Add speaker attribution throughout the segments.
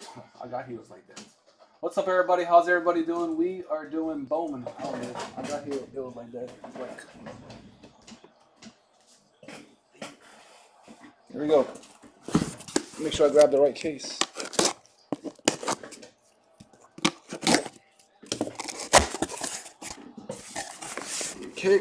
Speaker 1: I got heels like that. What's up, everybody? How's everybody doing? We are doing Bowman. Know. I got heel- heels like that. Like, here we go. Make sure I grab the right case. Okay.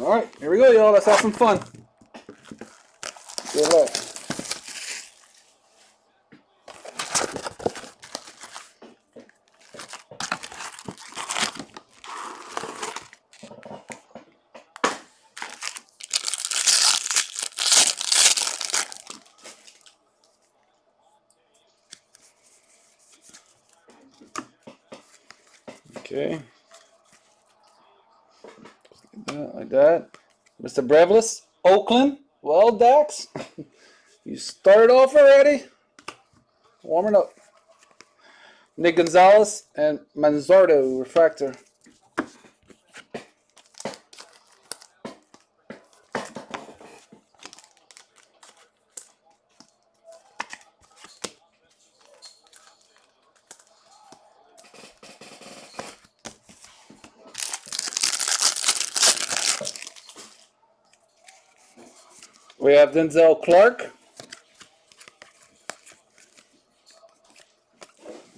Speaker 1: All right, here we go, y'all. Let's have some fun. Good luck. Okay. Like that, like that. Mr. Brevlis, Oakland. Well, Dax, you started off already. Warming up. Nick Gonzalez and Manzardo Refractor. Denzel Clarke.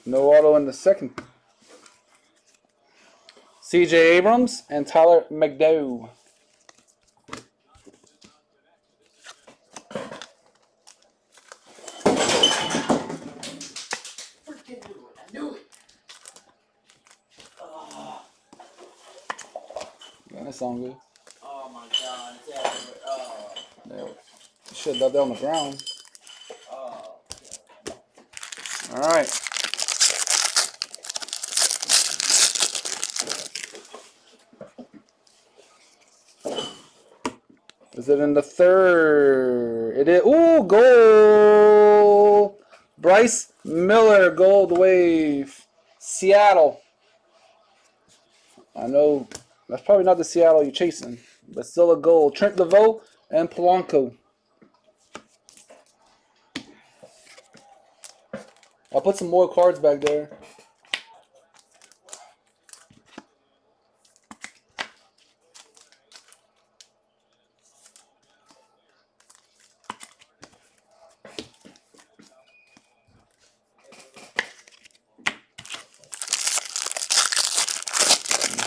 Speaker 1: No auto in the second. CJ Abrams and Tyler McDowell.
Speaker 2: Freaking knew it. I knew it.
Speaker 1: Yeah, that sound good.
Speaker 2: Oh my god. It's everywhere. Oh.
Speaker 1: There. You on the ground. All right. Is it in the third? It is. Ooh, goal! Bryce Miller, gold wave. Seattle. I know that's probably not the Seattle you're chasing, but still a goal. Trent Deveaux and Polanco. I'll put some more cards back there.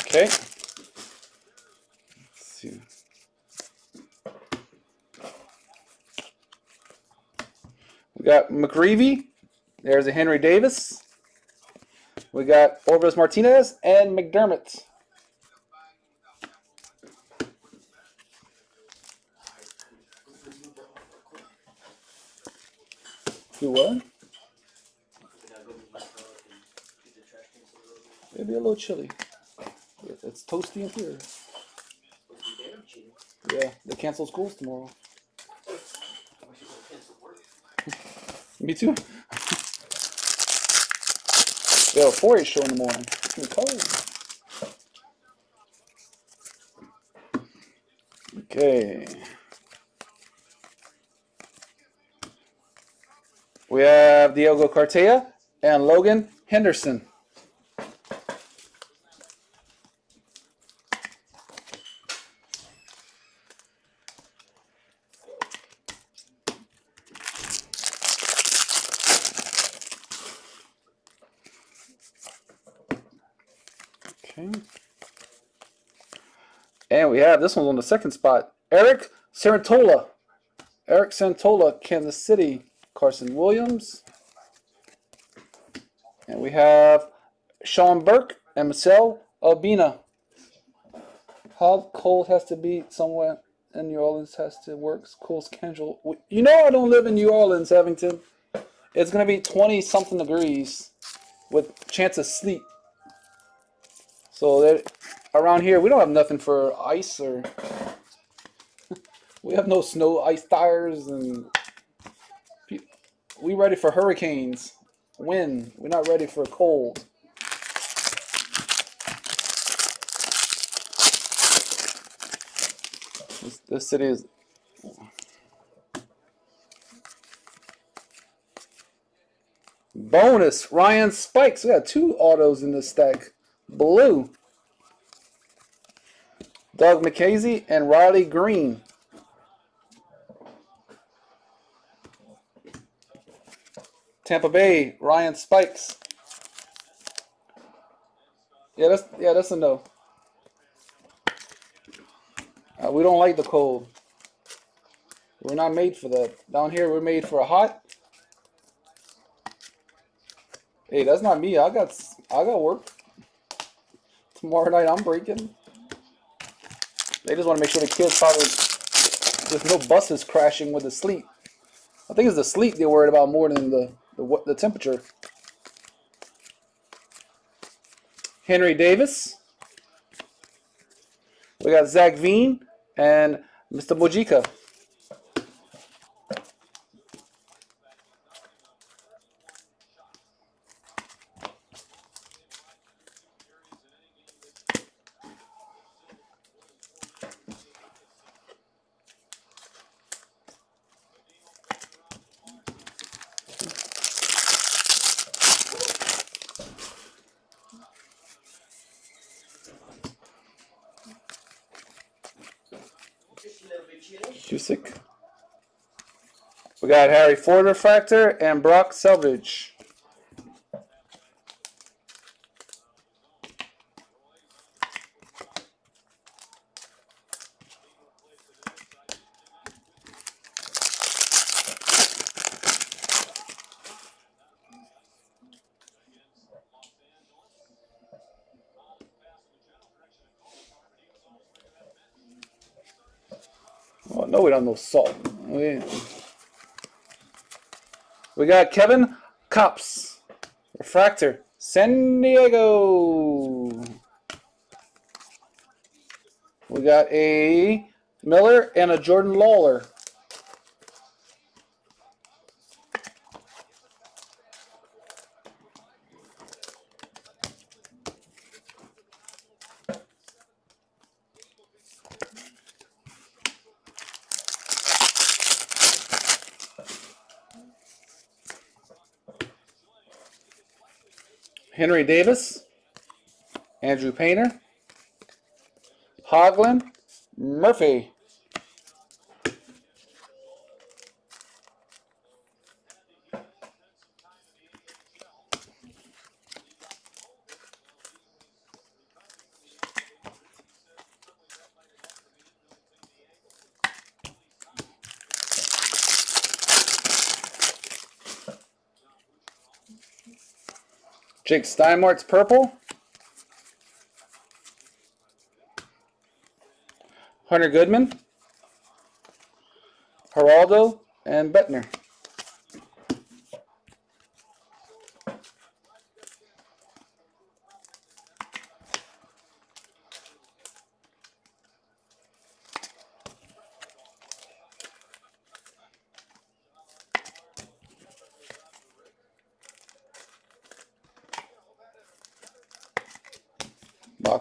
Speaker 1: Okay. We got McGreevy. There's a Henry Davis. We got Orvis Martinez and McDermott. Do what? It'd be a little chilly. It's toasty in here. Yeah, they cancel schools tomorrow. Me too. A 4 H show in the morning. It's cold. Okay. We have Diego Cartaya and Logan Henderson. Okay. And we have this one's on the second spot. Eric Sarantola. Eric Santola, Kansas City. Carson Williams. And we have Sean Burke and Marcel Albina. How cold has to be somewhere in New Orleans has to work. Cool schedule. You know I don't live in New Orleans, Havington. It's gonna be 20 something degrees with chance of sleep. So that around here, we don't have nothing for ice or. we have no snow ice tires and. We ready for hurricanes, wind. We're not ready for cold. This, this city is. Bonus Ryan Spikes. We got two autos in this stack. Blue. Doug Nikhazy and Riley Greene. Tampa Bay, Ryan Spikes. Yeah, that's yeah, that's a no. Uh, we don't like the cold. We're not made for that. Down here, we're made for a hot. Hey, that's not me. I got I got work. Tomorrow night, I'm breaking. They just want to make sure the kids probably there's no buses crashing with the sleet. I think it's the sleet they're worried about more than the the, the temperature. Henry Davis. We got Zach Veen and Mr. Mojica. Got Harry Ford Refractor and Brock Selvidge. Oh, no, we don't know salt. We got Kevin Kopps. Refractor. San Diego. We got a Miller and a Jordan Lawlar. Henry Davis. Andrew Painter. Hoglund. Murphy. Jake Steinmart's purple. Hunter Goodman. Geraldo and Bednar.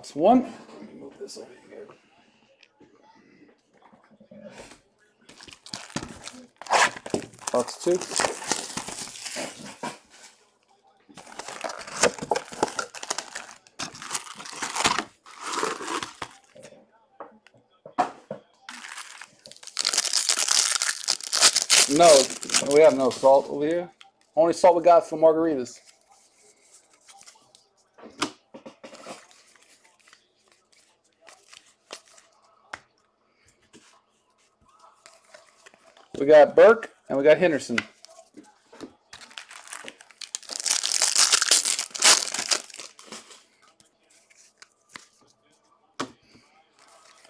Speaker 1: Box one. Let me move this over here. Box two. No, we have no salt over here. Only salt we got for margaritas. Got Burke and we got Henderson.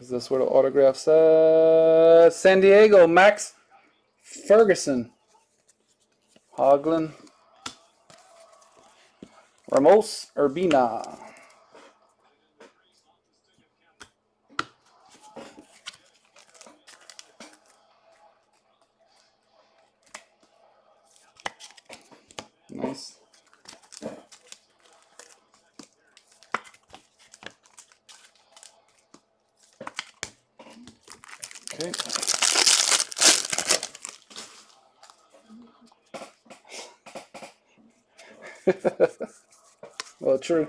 Speaker 1: Is this where the autograph says? San Diego, Max Ferguson. Hoglund. Ramos Urbina. Okay. well, true.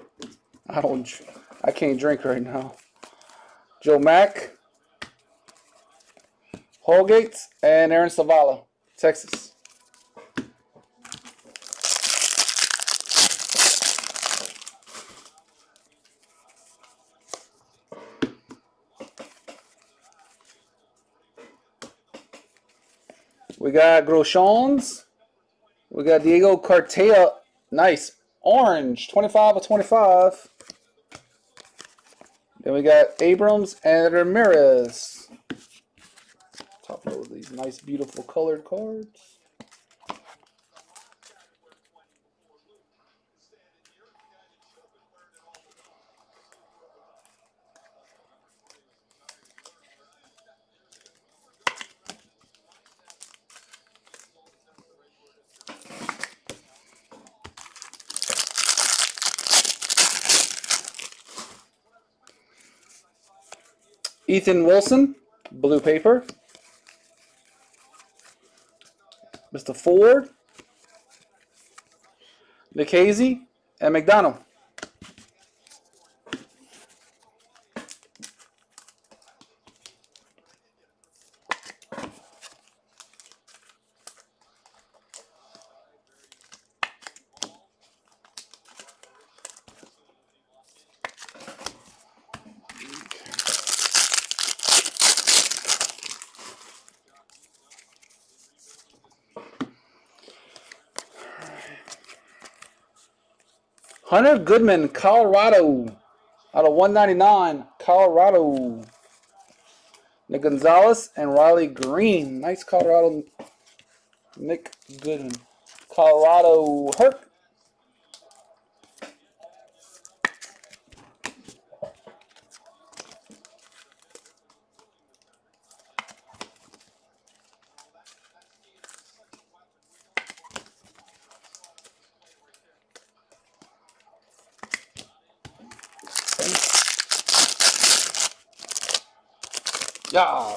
Speaker 1: I don't. I can't drink right now. Joe Mack, Holgate, and Aaron Zavala, Texas. We got Groshans. We got Diego Cartaya. Nice. Orange. 25 of 25. Then we got Abrams and Ramirez. Top load these nice, beautiful colored cards. Ethan Wilson, blue paper. Mr. Ford, Nikhazy, and McDonald. Hunter Goodman, Colorado. Out of 199, Colorado. Nick Gonzalez and Riley Greene. Nice Colorado. Nick Goodman. Colorado Herc. Yeah.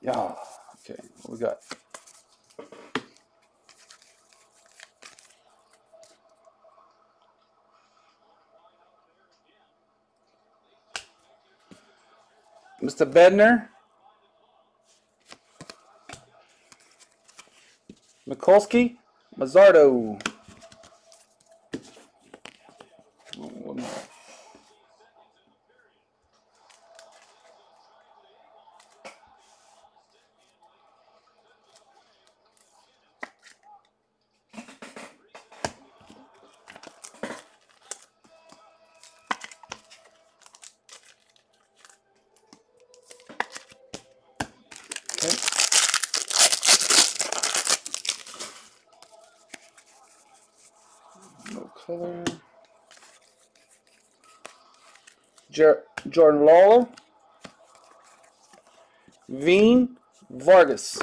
Speaker 1: Yeah. Okay, what we got? Mr. Bednar. Mikulski. Mazzardo. Color. Jordan Lawler. Veen Vargas.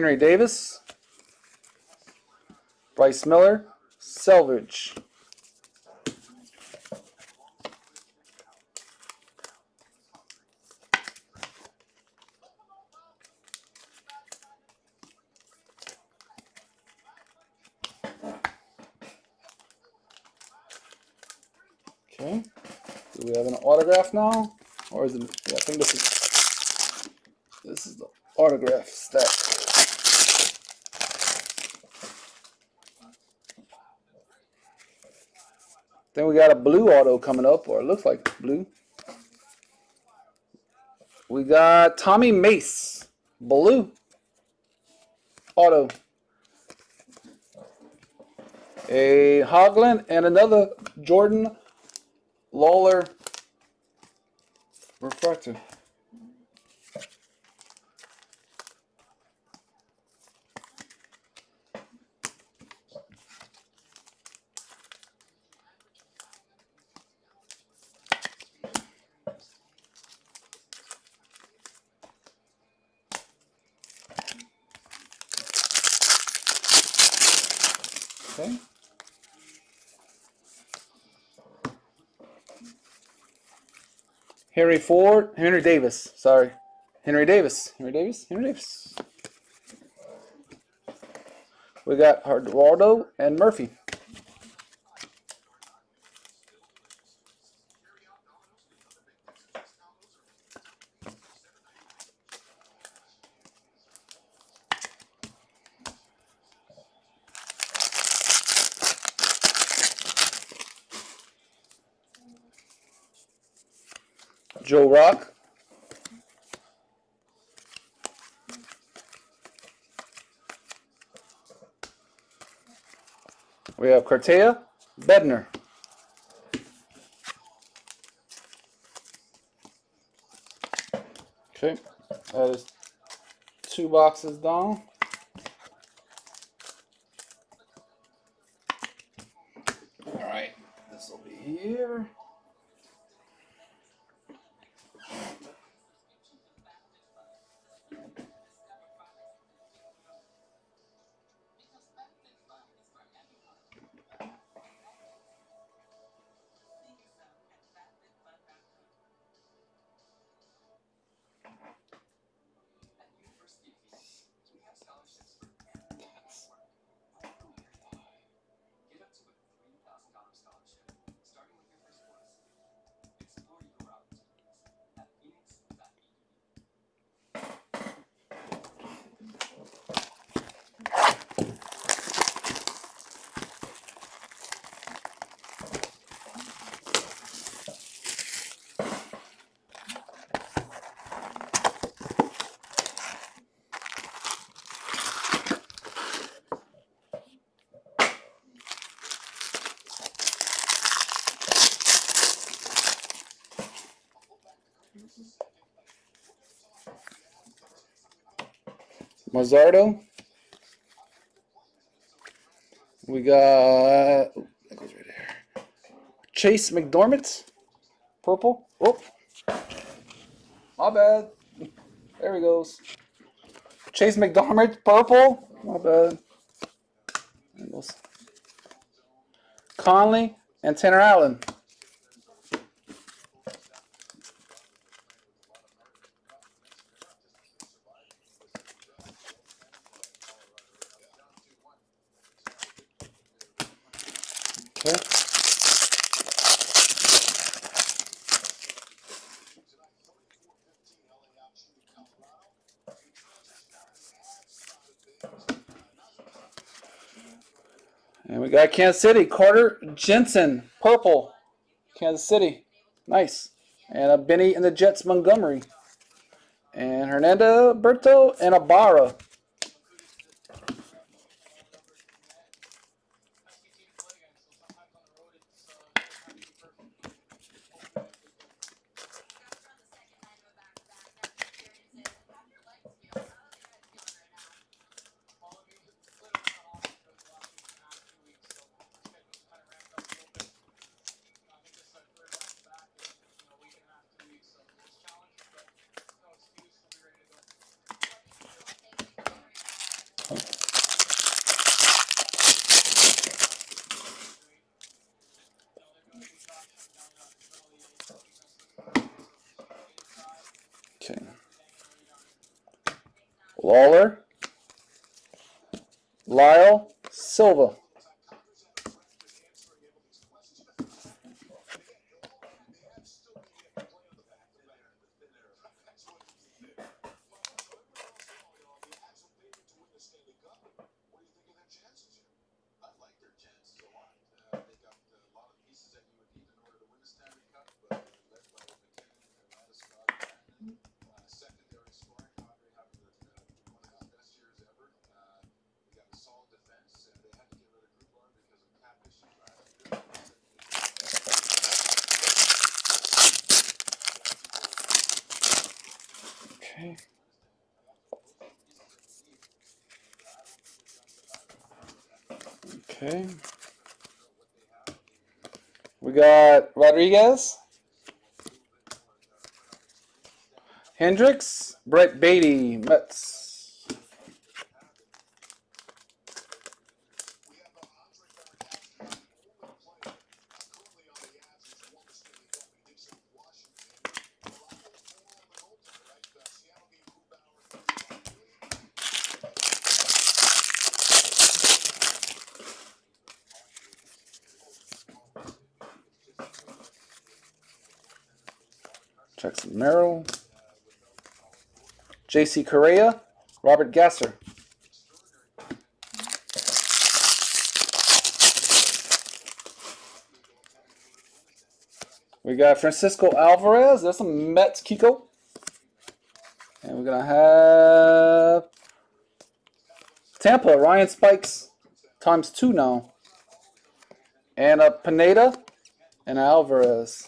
Speaker 1: Henry Davis, Bryce Miller, Selvidge. Okay. Do we have an autograph now? Or is it yeah, I think this is this is the autograph stack. Then we got a blue auto coming up, or it looks like blue. We got Tommy Mace, blue auto. A Hoglund and another Jordan Lawlar refractor. Okay. Henry Ford, Henry Davis, sorry. Henry Davis, Henry Davis, Henry Davis. We got Eduardo and Murphy. Joe Rock. We have Cartaya, Bednar. Okay, that is two boxes down. Mazzardo. We got that goes right there. Chase McDormand, purple. Oh, my bad. There he goes. Chase McDormand, purple. My bad. There. Conley and Tanner Allen. Kansas City, Carter Jensen, purple, Kansas City, nice. And a Benny and the Jets, Montgomery. And Hernando Berto and a Barra. Okay. Lawlar. Lyle Silva. Okay. Okay. We got Rodriguez. Hendricks. Brett Baty, Mets. Jackson Merrill. J.C. Correa. Robert Gasser. We got Francisco Alvarez. That's a Mets Kiko. And we're going to have Tampa, Ryan Spikes, times two now. And a Pineda and Alvarez.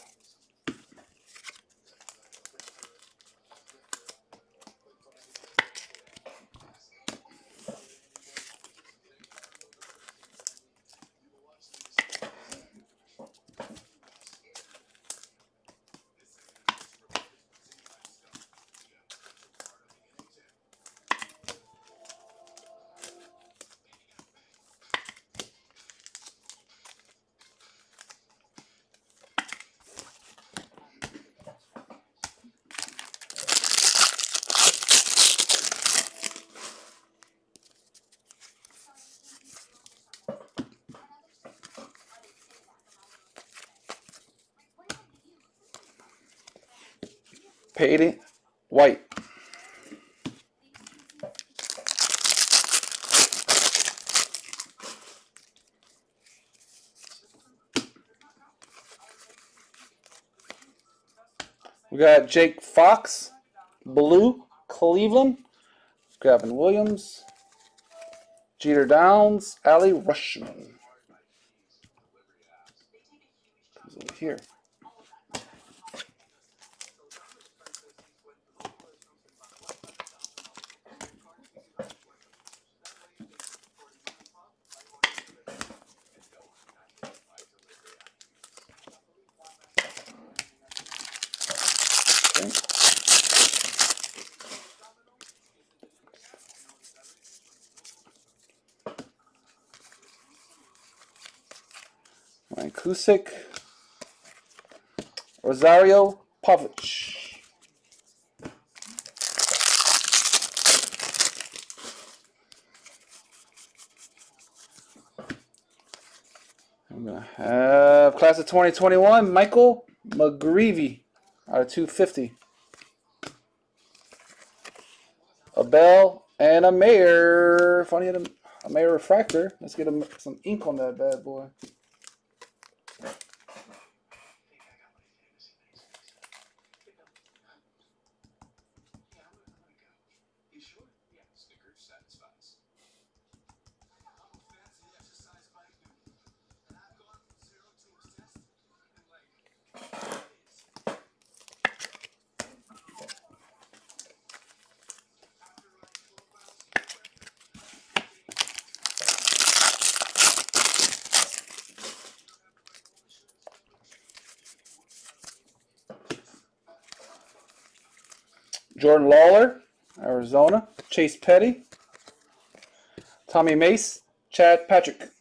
Speaker 1: Peyton White. We got Jake Fox, Blue, Cleveland, Gavin Williams, Jeter Downs, Ali Rushman. Over here. Cusick. Rosario Pavlich. I'm gonna have class of 2021, Michael McGreevy out of 250. A bell and a mayor. Funny, a, a mayor refractor. Let's get some ink on that bad boy. Jordan Lawlar, Arizona. Chase Petty. Tommy Mace. Chad Patrick.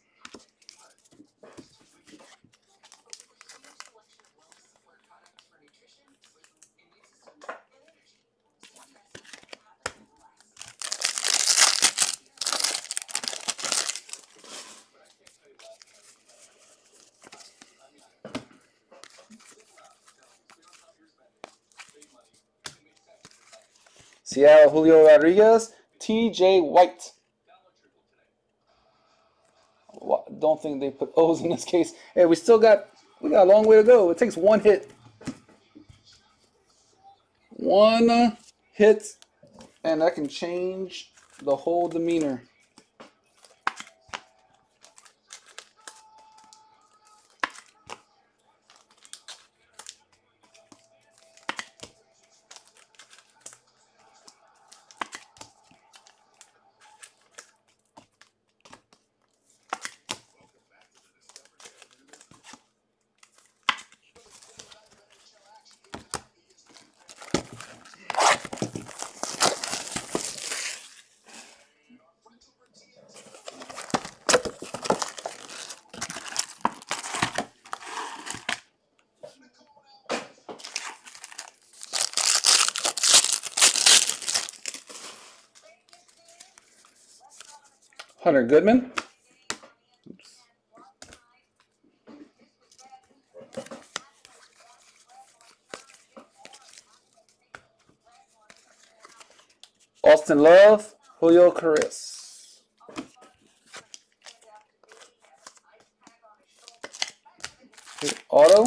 Speaker 1: Seattle Julio Rodriguez. TJ White. Wha- Don't think they put O's in this case. Hey, we still got we got a long way to go. It takes one hit. One hit, and that can change the whole demeanor. Hunter Goodman. Oops. Austin Love, Julio Carris. Auto.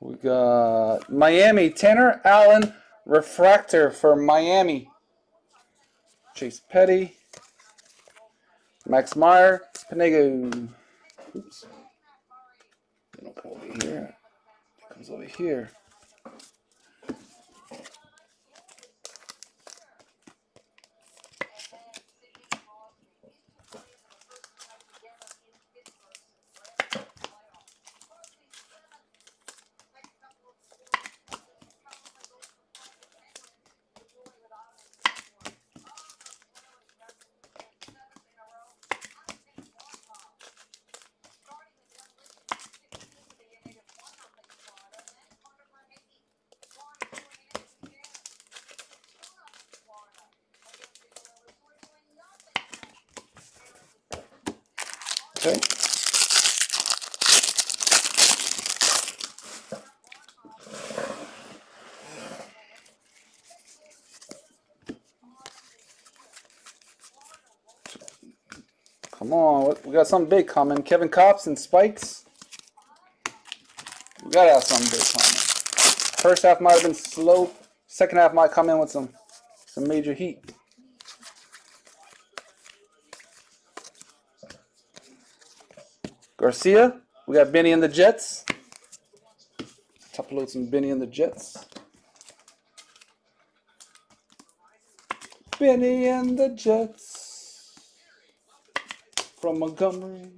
Speaker 1: We got Miami, Tanner Allen, refractor for Miami. Chase Petty, Max Meyer, Panego. Oops. They don't over here. It comes over here. Okay. Come on, we got something big coming. Kevin Kopps and Spikes. We gotta have something big coming. First half might have been slow. Second half might come in with some some major heat. Garcia. We got Benny and the Jets. Top load some Benny and the Jets. Benny and the Jets. From Montgomery.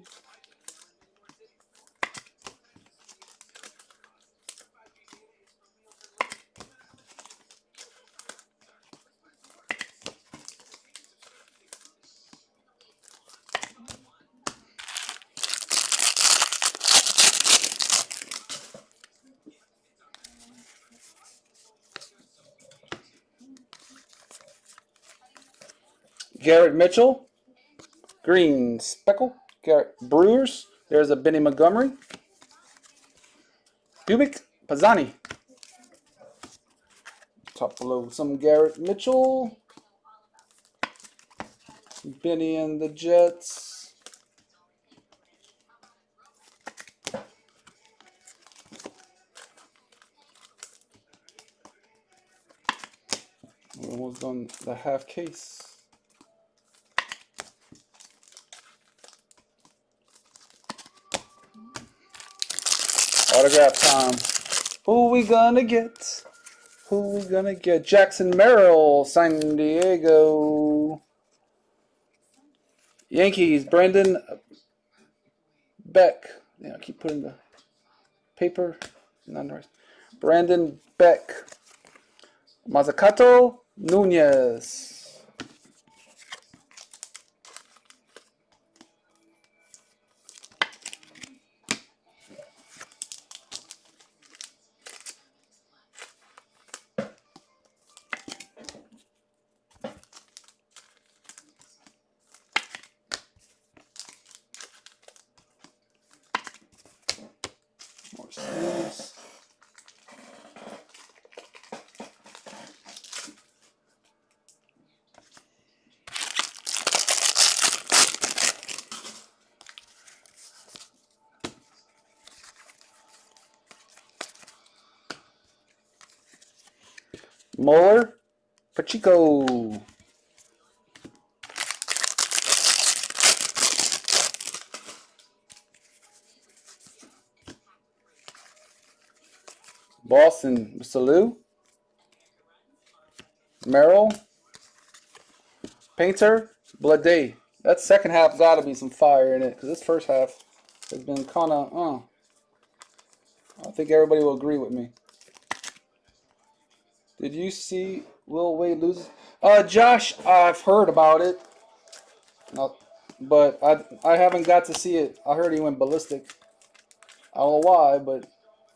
Speaker 1: Garrett Mitchell. Green Speckle. Garrett Brewers. There's a Benny Montgomery. Cubic Pizzani. Top below some Garrett Mitchell. Benny and the Jets. Almost done the half case. Autograph time. Who we gonna get? Who we gonna get? Jackson Merrill, San Diego. Yankees, Brandon Beck. Yeah, I keep putting the paper. Not right. Brandon Beck. Mazzucato Nunez. Pacheco. Boston, Salou. Merrill. Painter, Day. That second half got to be some fire in it because this first half has been kind of, uh. I think everybody will agree with me. Did you see Will Wade lose? Uh, Josh, I've heard about it. No, but I I haven't got to see it. I heard he went ballistic. I don't know why, but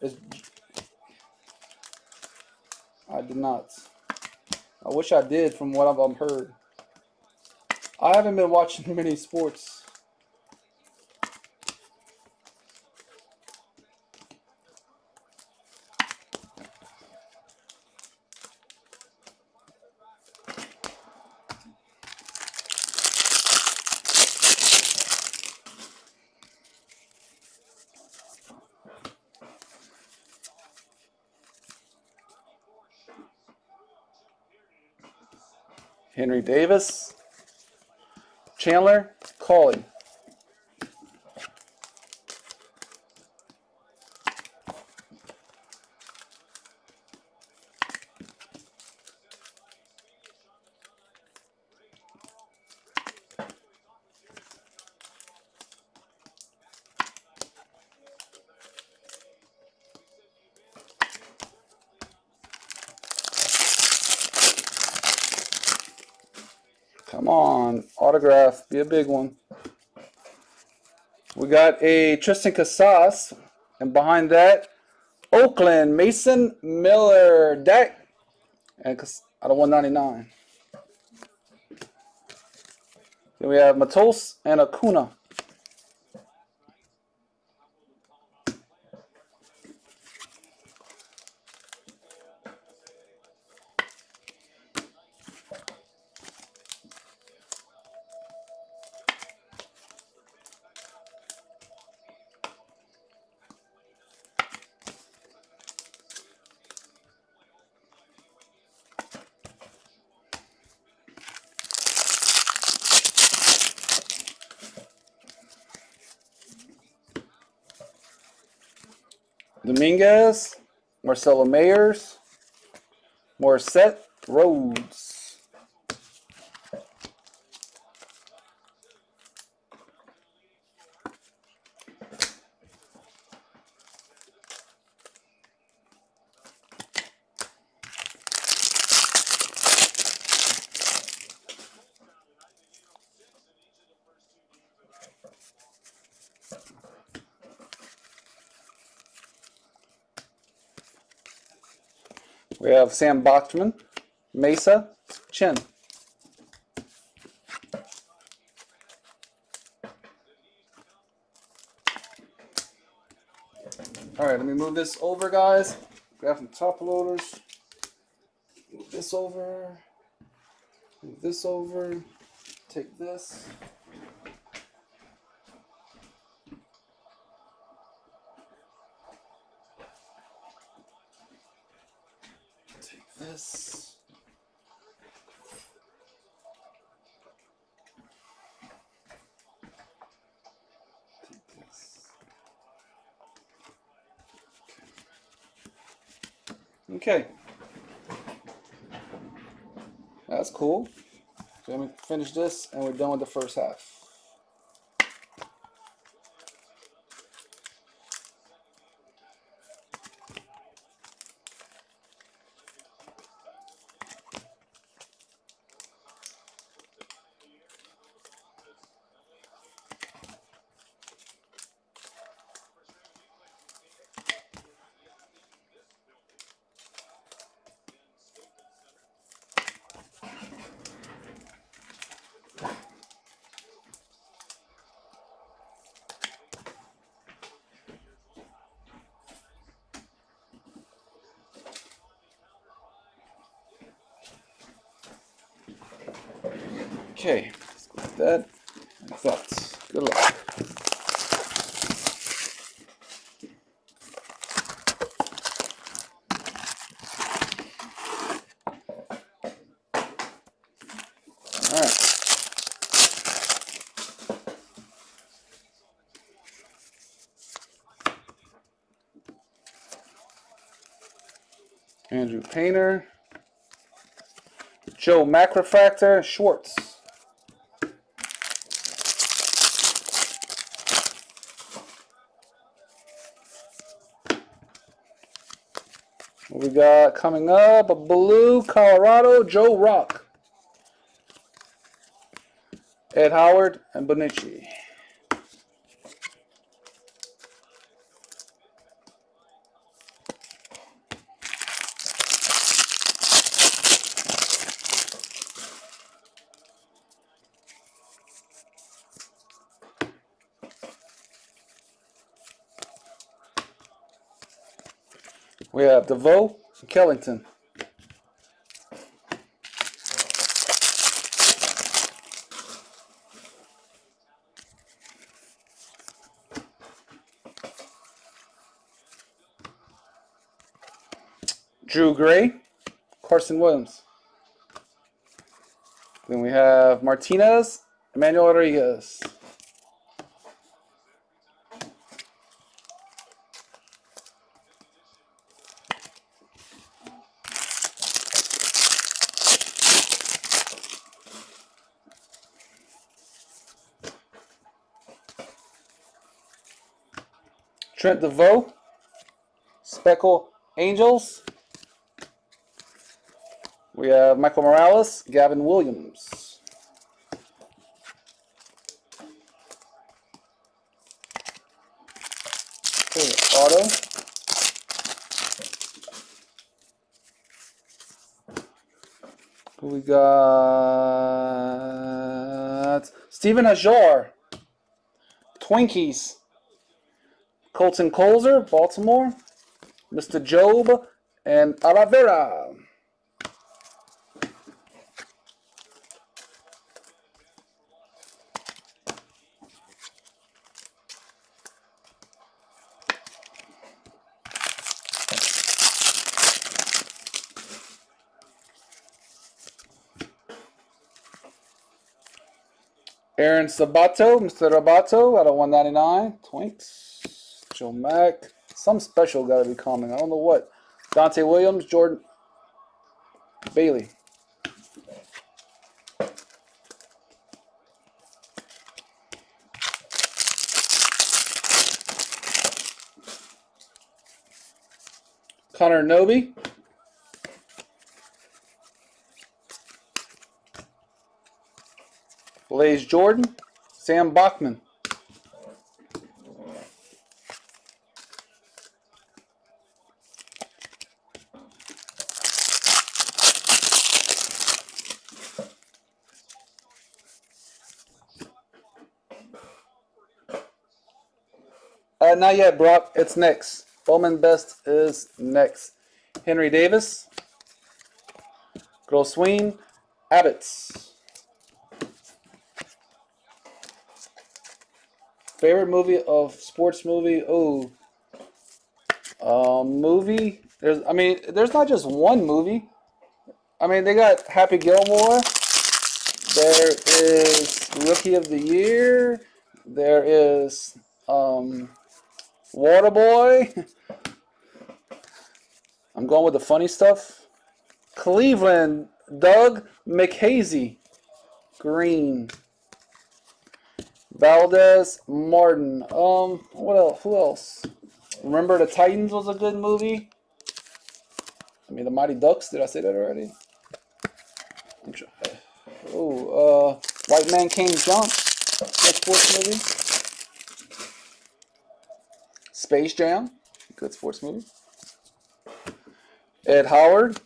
Speaker 1: it's I did not. I wish I did from what I've heard. I haven't been watching many sports. Henry Davis, Chandler, Cauley. Come on, autograph, a big one. We got a Triston Casas, and behind that, Oakland Mason Miller deck, and out of 199. Then we have Matos and Acuna. Dominguez, Marcelo Mayers, Morissette Rhodes. We have Sam Bachman, Mesa, Chin. All right, let me move this over, guys. Grab some top loaders. Move this over. Move this over. Take this. Take this. Take this. Okay. That's cool. So let me finish this and we're done with the first half. Okay, let's go with that. And thoughts. Good luck. Andrew Painter. Joe Macrofractor Schwartz. got coming up? A blue Colorado Joe Rock. Ed Howard and Bonici. We have Deveaux, Kellington. Drew Gray, Carson Williams. Then we have Martinez, Emmanuel Rodriguez. Trent Deveaux, Speckle Angels. We have Michael Morales, Gavin Williams. Okay, auto. We got? Stephen Hajjar. Twinkies. Colton Cowser, Baltimore. Mr. Job and Alavera. Aaron Sabato, Mr. Rabato out of 199. Twinks. Joe Mack. Some special got to be coming. I don't know what. Dante Williams, Jordan Bailey. Connor Norby. Blaze Jordan, Sam Bachman. Not yet, Brock. It's next. Bowman Best is next. Henry Davis. Grosween. Abbott's. Favorite movie of sports movie? Oh, um, movie. There's, I mean, there's not just one movie. I mean, they got Happy Gilmore. There is Rookie of the Year. There is um, Waterboy. I'm going with the funny stuff. Cleveland, Doug Nikhazy. Greene. Valdez, Martin. Um, what else? Who else? Remember the Titans was a good movie. I mean, the Mighty Ducks. Did I say that already? Oh, uh, White Man Can't Jump. That sports movie. Space Jam. Good sports movie. Ed Howard.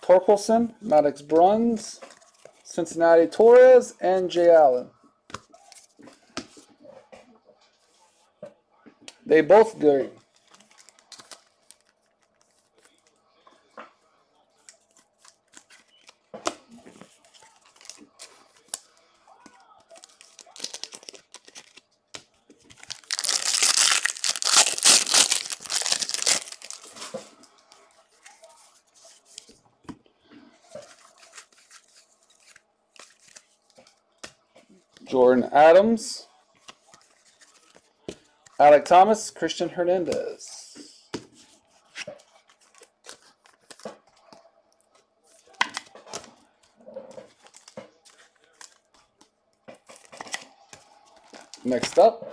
Speaker 1: Torkelson, Maddux Bruns, Cincinnati Torres, and Jay Allen. They both great. Jordan Adams, Alek Thomas, Christian Hernandez. Next up.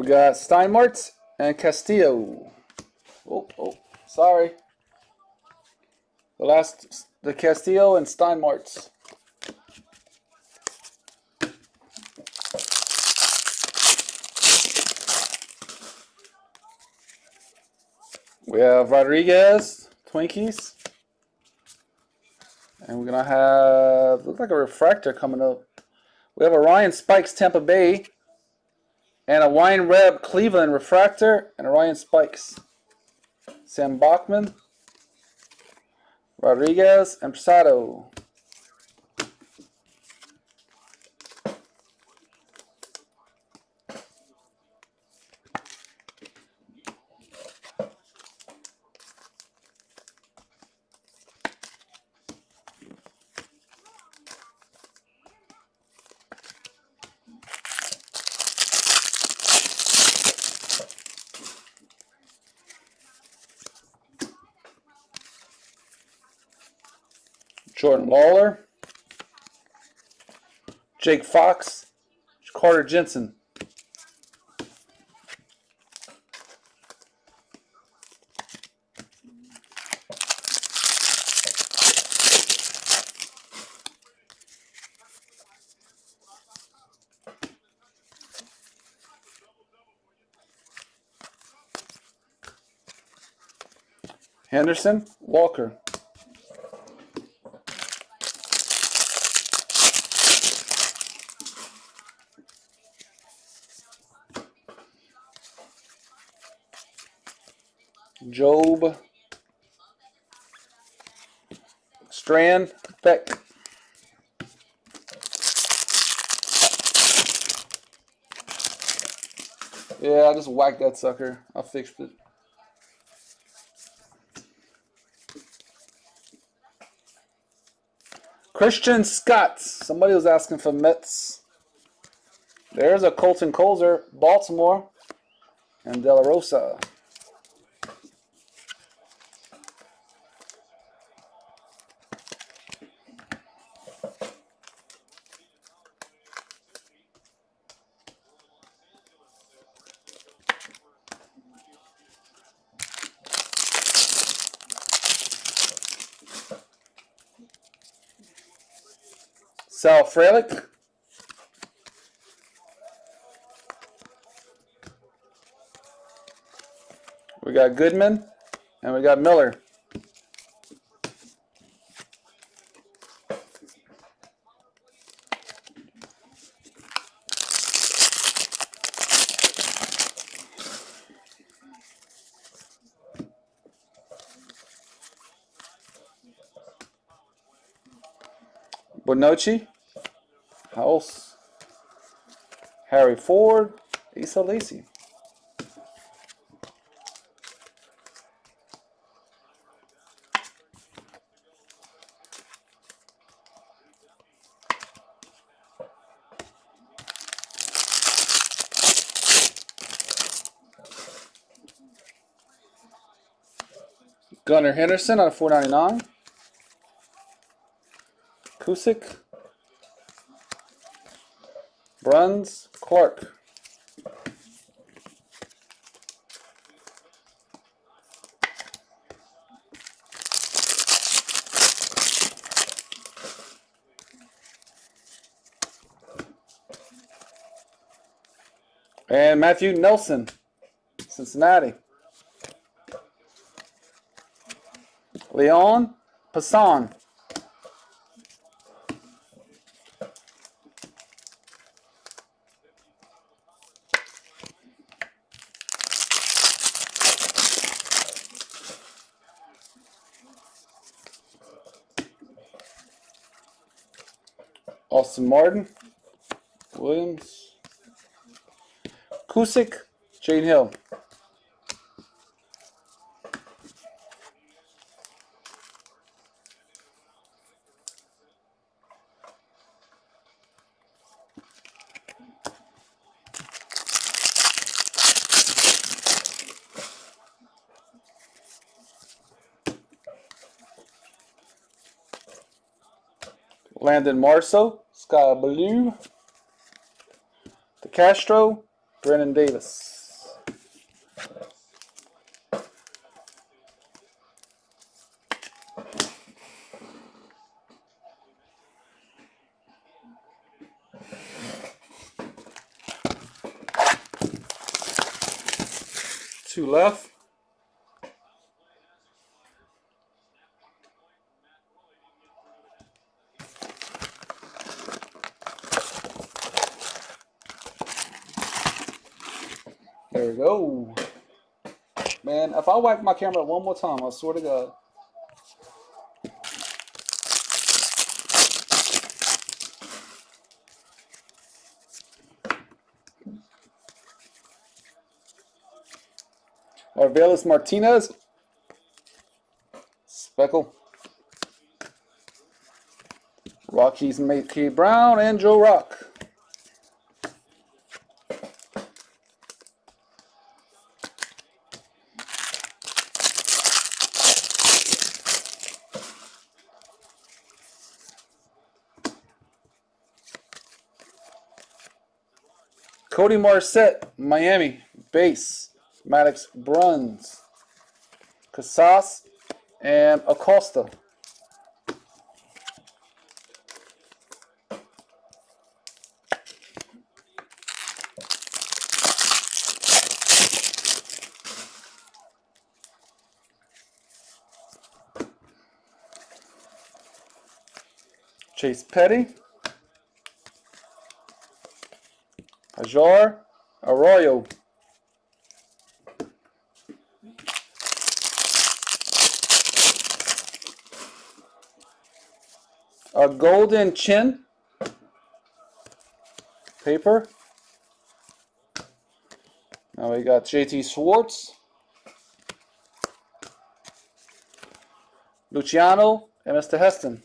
Speaker 1: We got Steinmartz and Castillo. Oh, oh, sorry. The last, the Castillo and Steinmartz. We have Rodriguez, Twinkies. And we're going to have, looks like a refractor coming up. We have Orion Spikes, Tampa Bay. And a Wine Reb, Cleveland refractor. And Ryan Spikes. Sam Bachman. Rodriguez and Prasado. Jordan Lawlar, Jake Fox, Carter Jensen. Henderson, Walker. Job, Strand, Beck. Yeah, I just whacked that sucker. I fixed it. Christian Scott. Somebody was asking for Mets. There's a Colton Cowser, Baltimore, and De La Rosa. Sal Frelick. We got Goodman and we got Miller. Bonucci, House, Harry Ford, Asa Lacy. Gunnar Henderson out of 499. Cusick. Bruns. Clarke. And Matthew Nelson, Cincinnati. Leon Passan. Austin Martin, Williams, Cusick, Jane Hill. Landon Marceau, Sky Blue, the Castro, Brandon Davis. Two left. There we go. Man, if I whack my camera one more time, I swear to God. Arvelis Martinez. Speckle. Rockies Makey Brown and Joe Rock. Cody Morissette, Miami, base. Maddux Bruns, Casas, and Acosta. Chase Petty. Hajjar Arroyo. A golden chin. Paper. Now we got JT Schwartz. Luciano and Mr. Heston.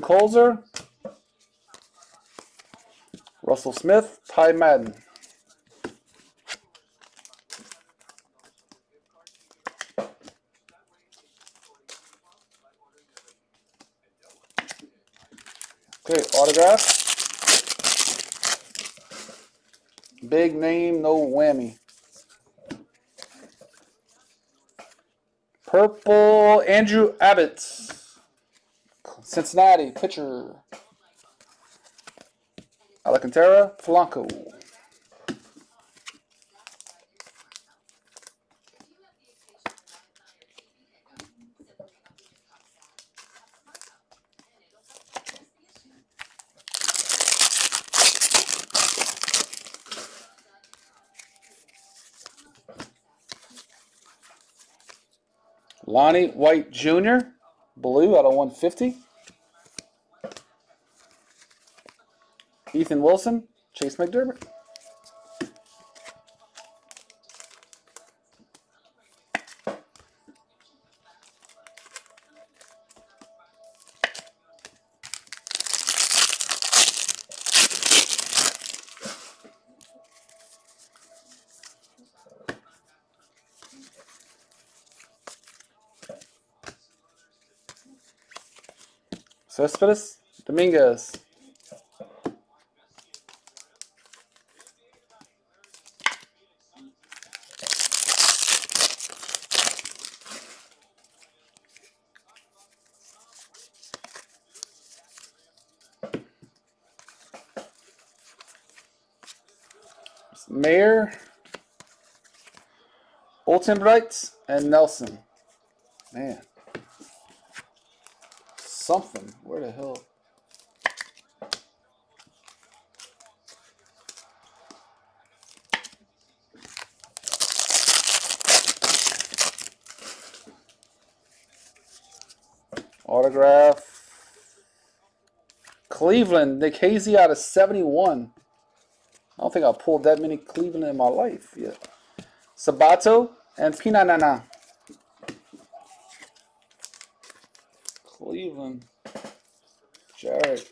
Speaker 1: Colton Cowser. Russell Smith, Ty Madden. Okay, autograph. Big name, no whammy. Purple, Andrew Abbott. Cincinnati, pitcher. Alcantara, Flanco. Lonnie White Jr., blue out of 150. Ethan Wilson, Chayce McDermott. Cespedes Dominguez. Mayor, Altenbright, and Nelson. Man. Something. Where the hell? Autograph. Cleveland, Nikhazy out of 71. I don't think I pulled that many Cleveland in my life yet. Sabato and Pinanana. Cleveland. Jared.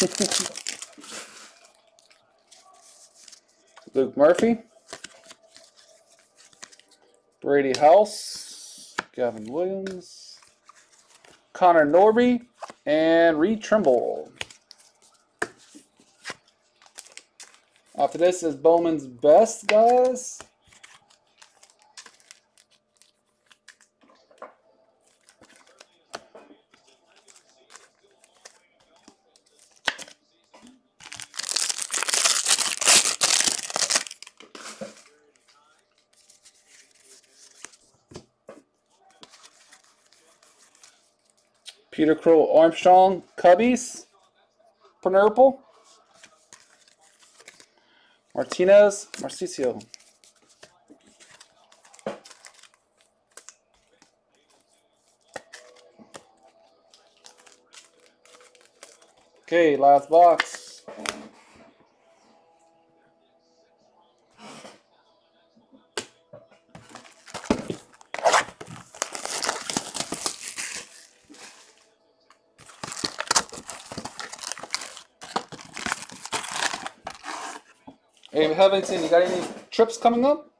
Speaker 1: Luke Murphy. Brady House. Gavin Williams. Connor Norby. And Reed Trimble. After this is Bowman's best, guys. Peter Crow Armstrong Cubbies. Purple. Martinez Marcicio. Okay, last box. Hey, Heavington, you got any trips coming up?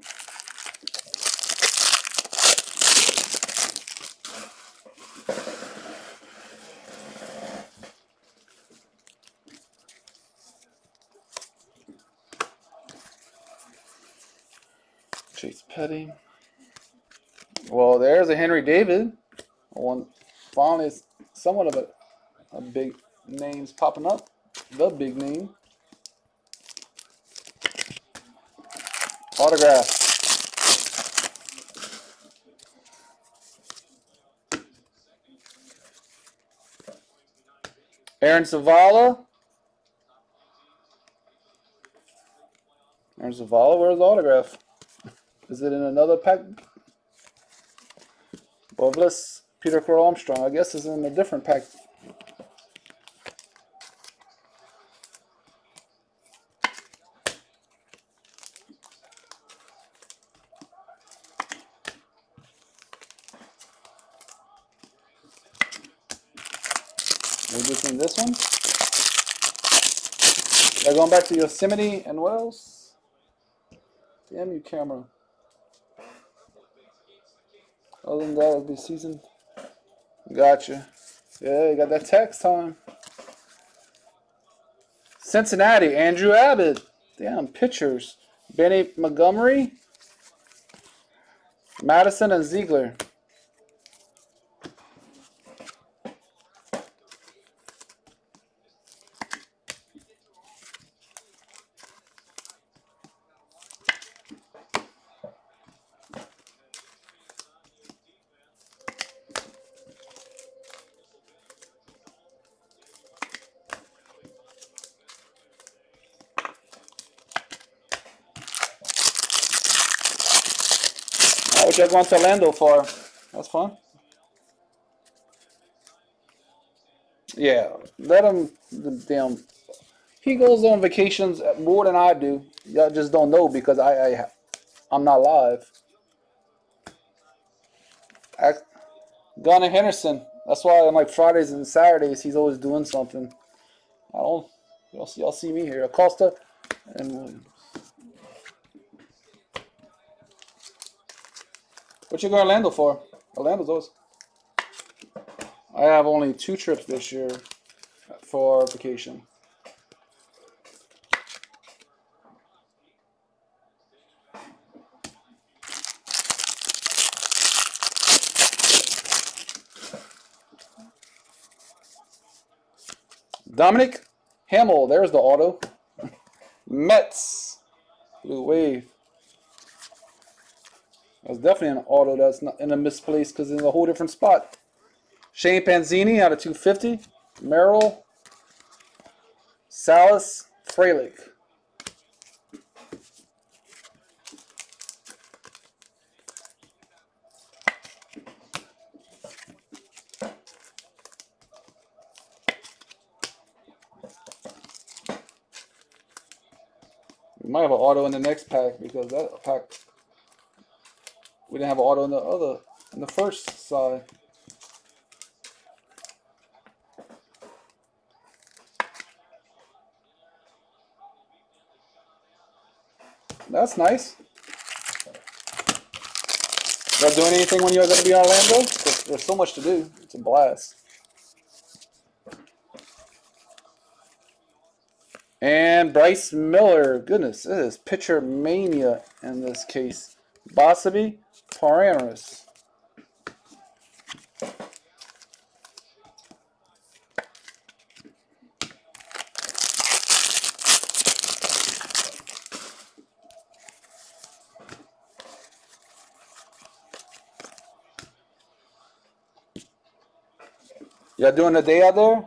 Speaker 1: Chase Petty. Well, there's a Henry David. One finally somewhat of a, a big names popping up. The big name. Autograph. Aaron Zavala. Aaron Zavala, where's the autograph? Is it in another pack? Bovis, Peter Crow Armstrong. I guess is in a different pack. Maybe it's in this one. They're going back to Yosemite and what else? Damn you, camera. Other than that, it'll be season. Gotcha. Yeah, you got that text time. Cincinnati, Andrew Abbott. Damn, pitchers. Benny Montgomery. Madison and Ziegler. Y'all to Orlando for? That's fun. Yeah, let him. Damn, he goes on vacations more than I do. Y'all just don't know because I, I I'm not live. Gunnar Henderson. That's why on like Fridays and Saturdays he's always doing something. I don't. Y'all see, y'all see me here. Acosta and What you going to Orlando for? Orlando's always. I have only two trips this year for vacation. Dominic Hamel, there's the auto. Mets, Blue Wave. That's definitely an auto that's not in a misplaced because it's in a whole different spot. Shane Panzini out of 250. Merrill. Salas Frelick. We might have an auto in the next pack because that pack we didn't have auto in the other in the first side. That's nice. Y'all doing anything when you're going to be in Orlando? There's so much to do. It's a blast. And Bryce Miller. Goodness, it is pitcher mania in this case. Bosaby, Paranorous. Y'all doing a day out there?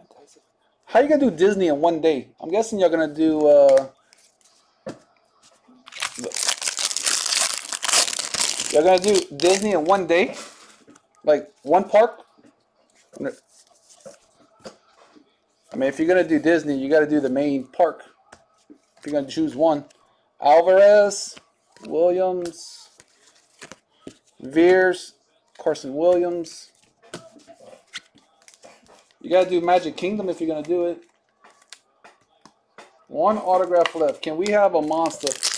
Speaker 1: How you gonna do Disney in one day? I'm guessing you're gonna do. Uh, you're gonna do Disney in one day, like one park. I mean, if you're gonna do Disney, you got to do the main park. If you're gonna choose one, Alvarez, Williams, Veers, Carson Williams. You gotta do Magic Kingdom if you're gonna do it. One autograph left. Can we have a monster?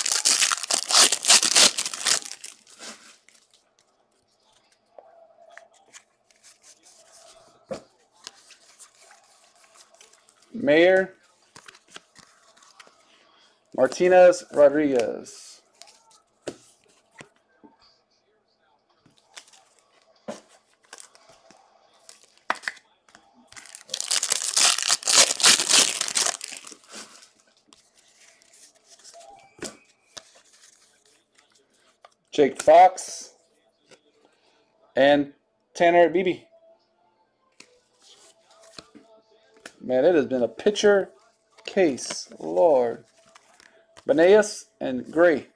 Speaker 1: Mayor Martinez Rodriguez. Jake Fox and Tanner Beebe. Man, it has been a pitcher case. Lord. Benaeus and Gray.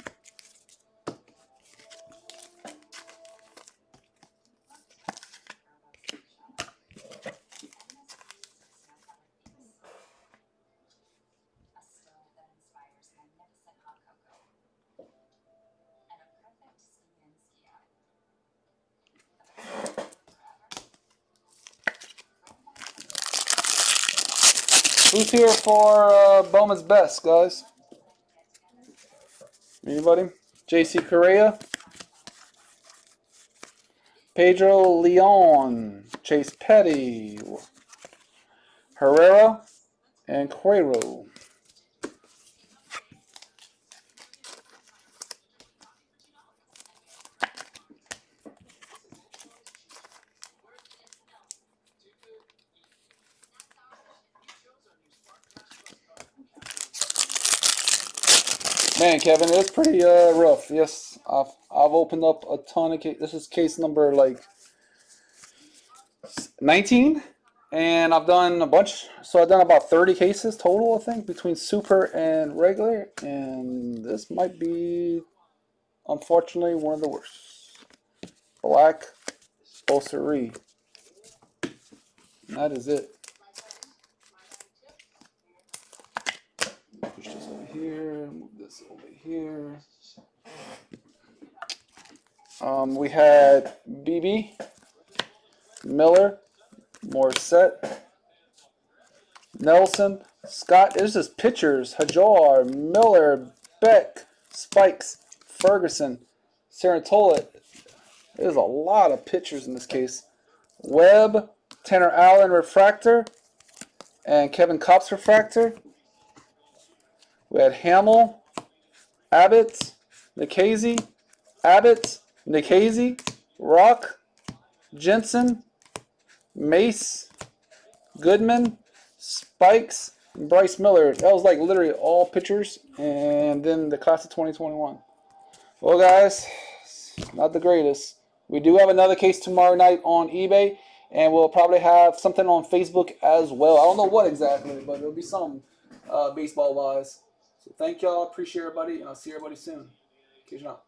Speaker 3: a stone that inspires magnificent hot cocoa, and a perfect ski in ski out.
Speaker 1: Who's here for uh, Bowman's Best, guys? Anybody? JC Correa? Pedro Leon, Chase Petty, Herrera, and Cuero. Man, Kevin, it's pretty uh, rough. Yes, I've I've opened up a ton of case. This is case number like 19, and I've done a bunch. So I've done about 30 cases total, I think, between super and regular. And this might be, unfortunately, one of the worst. Black Osiri. That is it. Push this over here, this over here. Um, we had BB, Miller, Morissette, Nelson, Scott. This is pitchers. Hajjar, Miller, Beck, Spikes, Ferguson, Sarantola. There's a lot of pitchers in this case. Webb, Tanner Allen, Refractor, and Kevin Kopps Refractor. We had Hamel, Abbott, Nikhazy, Abbott, Nikhazy, Rock, Jensen, Mace, Goodman, Spikes, Bryce Miller. That was like literally all pitchers, and then the class of 2021. Well, guys, not the greatest. We do have another case tomorrow night on eBay, and we'll probably have something on Facebook as well. I don't know what exactly, but there'll be some uh, baseball wise. So thank y'all. Appreciate everybody, and I'll see everybody soon. Out.